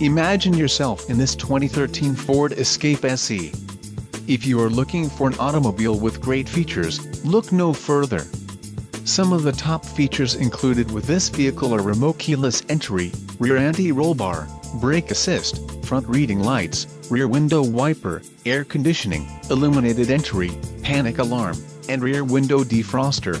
Imagine yourself in this 2013 Ford Escape SE. If you are looking for an automobile with great features, look no further. Some of the top features included with this vehicle are remote keyless entry, rear anti-roll bar, brake assist, front reading lights, rear window wiper, air conditioning, illuminated entry, panic alarm, and rear window defroster.